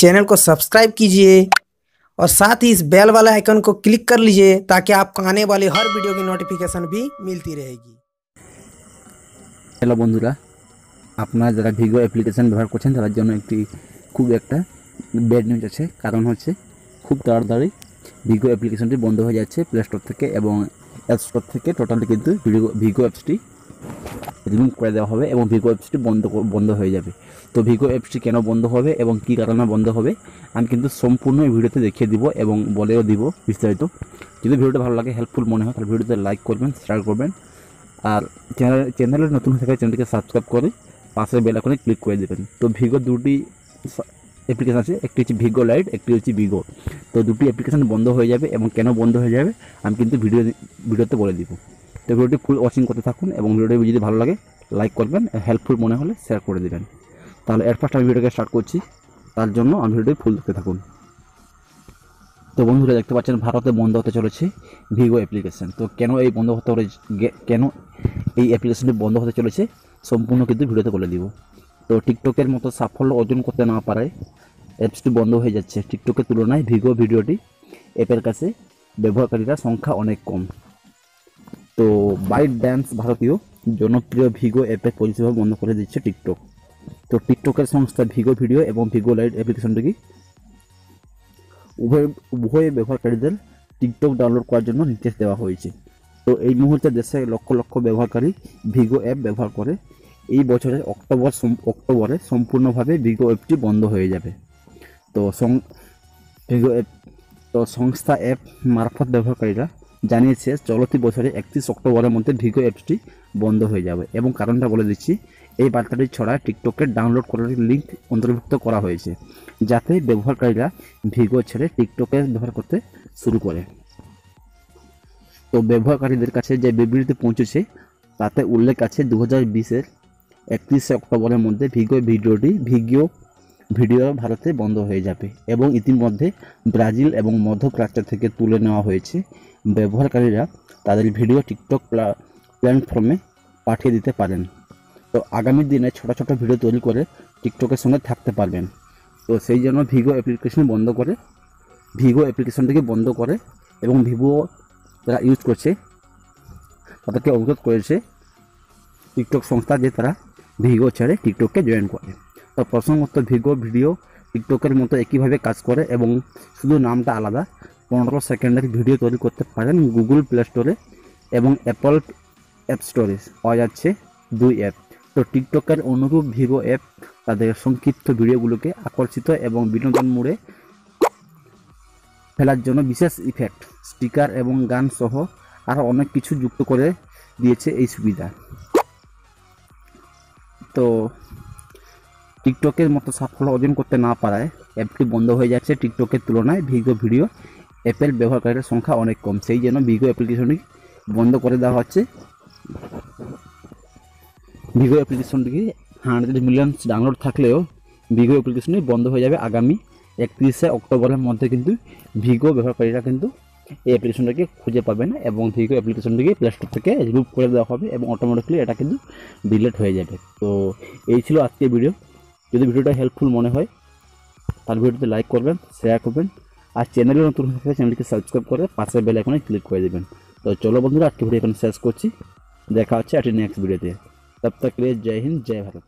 Channel को subscribe कीजिए और साथ ही इस बेल वाला आइकन को क्लिक कर लीजिए ताकि आपको आने वाली हर वीडियो की नोटिफिकेशन भी मिलती रहेगी হ্যালো বন্ধুরা আপনারা যারা ভিগো অ্যাপ্লিকেশান ব্যবহার করছেন তাদের জন্য একটি খুব একটা ব্যাড নিউজ আছে কারণ হচ্ছে খুব তাড়াতাড়ি ভিগো অ্যাপ্লিকেশনটি বন্ধ হয়ে যাচ্ছে প্লে স্টোর থেকে এবং অ্যাপ স্টোর থেকে টোটালি কিন্তু ভিগো ভিগো অ্যাপসটি রিমুভ করে দেওয়া হবে এবং ভিগো অ্যাপসটি বন্ধ বন্ধ হয়ে যাবে। তো ভিগো অ্যাপসটি কেন বন্ধ হবে এবং কী কারণে বন্ধ হবে, আমি কিন্তু সম্পূর্ণ এই ভিডিওতে দেখিয়ে দিব এবং বলেও দিব বিস্তারিত। যদি ভিডিওটা ভালো লাগে হেল্পফুল মনে হয়, তাহলে ভিডিওতে লাইক করবেন শেয়ার করবেন। আর চ্যানেল চ্যানেলে নতুন হয়ে থাকলে চ্যানেলটিকে সাবস্ক্রাইব করে পাশের বেল আইকনে ক্লিক করে দেবেন। তো ভিগো দুটি অ্যাপ্লিকেশন আছে, একটি হচ্ছে ভিগো লাইট একটি হচ্ছে ভিগো তো দুটি অ্যাপ্লিকেশন বন্ধ হয়ে যাবে এবং কেন বন্ধ হয়ে যাবে, আমি কিন্তু ভিডিও ভিডিওতে বলে দিব। ভিডিওটি ফুল ওয়াচিং করতে থাকুন এবং ভিডিওটি যদি ভালো লাগে লাইক করবেন হেল্পফুল মনে হলে শেয়ার করে দেবেন। তাহলে এর ফার্স্ট আমি ভিডিওকে স্টার্ট করছি, তার জন্য আমি ভিডিওটি ফুল দেখতে থাকুন। তো বন্ধুরা, দেখতে পাচ্ছেন, ভারতে বন্ধ হতে চলেছে ভিগো অ্যাপ্লিকেশন তো কেন এই বন্ধ হতে কেন এই অ্যাপ্লিকেশানটি বন্ধ হতে চলেছে, সম্পূর্ণ কিন্তু ভিডিওতে বলে দিব। তো টিকটকের মতো সাফল্য অর্জন করতে না পারায় অ্যাপসটি বন্ধ হয়ে যাচ্ছে। টিকটকের তুলনায় ভিগো ভিডিওটি অ্যাপের কাছে ব্যবহারকারীরা সংখ্যা অনেক কম। তো বাইট ড্যান্স ভারতীয় জনপ্রিয় ভিগো অ্যাপের পরিষেবা বন্ধ করে দিচ্ছে টিকটক তো টিকটকের সংস্থা ভিগো ভিডিও এবং ভিগো লাইট অ্যাপ্লিকেশনটিকে উভয় উভয় ব্যবহারকারীদের টিকটক ডাউনলোড করার জন্য নির্দেশ দেওয়া হয়েছে। তো এই মুহূর্তে দেশে লক্ষ লক্ষ ব্যবহারকারী ভিগো অ্যাপ ব্যবহার করে। এই বছরের অক্টোবর অক্টোবরে সম্পূর্ণভাবে ভিগো অ্যাপটি বন্ধ হয়ে যাবে। তো সং ভিগো অ্যাপ তো সংস্থা অ্যাপ মারফত ব্যবহারকারীরা জানিয়েছে, চলতি বছরে একত্রিশ অক্টোবরের মধ্যে ভিগো অ্যাপসটি বন্ধ হয়ে যাবে এবং কারণটা বলে দিচ্ছি, এই বার্তাটি ছড়া টিকটকের ডাউনলোড করার লিঙ্ক অন্তর্ভুক্ত করা হয়েছে, যাতে ব্যবহারকারীরা ভিগো ছেড়ে টিকটকে ব্যবহার করতে শুরু করে। তো ব্যবহারকারীদের কাছে যে বিবৃতি পৌঁছেছে, তাতে উল্লেখ আছে দু হাজার বিশের একত্রিশে অক্টোবরের মধ্যে ভিগো ভিডিওটি ভিগো ভিডিও ভারতে বন্ধ হয়ে যাবে এবং ইতিমধ্যে ব্রাজিল এবং মধ্যপ্রাচ্য থেকে তুলে নেওয়া হয়েছে। ব্যবহারকারীরা তাদের ভিডিও টিকটক প্লা- প্ল্যাটফর্মে পাঠিয়ে দিতে পারেন। তো আগামী দিনে ছোট ছোট ভিডিও তৈরি করে টিকটকের সঙ্গে থাকতে পারবেন। তো সেই জন্য ভিগো অ্যাপ্লিকেশন বন্ধ করে ভিগো অ্যাপ্লিকেশনটিকে বন্ধ করে এবং ভিভো যারা ইউজ করছে, তাদেরকে অনুরোধ করেছে টিকটক সংস্থা যে তারা ভিগো ছেড়ে টিকটককে জয়েন করে। তো প্রসঙ্গত ভিগো ভিডিও টিকটকের মতো একইভাবে কাজ করে এবং শুধু নামটা আলাদা। পনেরো সেকেন্ডের ভিডিও তৈরি করতে পারেন গুগল প্লে স্টোরে এবং অ্যাপল অ্যাপ স্টোরে। পাওয়া যাচ্ছে দুই অ্যাপ। তো টিকটকের অনুরূপ ভিগো অ্যাপ তাদের সংক্ষিপ্ত ভিডিওগুলোকে আকর্ষিত এবং বিনোদন মোড়ে ফেলার জন্য বিশেষ ইফেক্ট স্টিকার এবং গান সহ আরও অনেক কিছু যুক্ত করে দিয়েছে এই সুবিধা। তো টিকটকের মতো সাফল্য অর্জন করতে না পারায় অ্যাপটি বন্ধ হয়ে যাচ্ছে টিকটকের তুলনায়। ভিগো ভিডিও অ্যাপের ব্যবহারকারীর সংখ্যা অনেক কম। সেই জন্য ভিগো অ্যাপ্লিকেশনটি বন্ধ করে দেওয়া হচ্ছে। ভিগো অ্যাপ্লিকেশনটিকে হান্ড্রেড মিলিয়ন ডাউনলোড থাকলেও ভিগো অ্যাপ্লিকেশনটি বন্ধ হয়ে যাবে আগামী একত্রিশে অক্টোবরের মধ্যে। কিন্তু ভিগো ব্যবহারকারীরা কিন্তু এই অ্যাপ্লিকেশনটাকে খুঁজে পাবে না এবং ভিগো অ্যাপ্লিকেশনটিকে প্লে স্টোর থেকে রিমুভ করে দেওয়া হবে এবং অটোমেটিকলি এটা কিন্তু ডিলেট হয়ে যাবে। তো এই ছিল আজকের ভিডিও যদি ভিডিওটা হেল্পফুল মনে হয়, তাহলে ভিডিওতে লাইক করবেন শেয়ার করবেন, আর চ্যানেলে নতুন হয়ে চ্যানেলটিকে সাবস্ক্রাইব করে পাশে বেল আইকনে ক্লিক করে দেবেন। তো চলো বন্ধুরা আজকে ভিডিও এখানে শেষ করছি। দেখা হচ্ছে একটি নেক্সট ভিডিওতে তব তক জয় হিন্দ, জয় ভারত।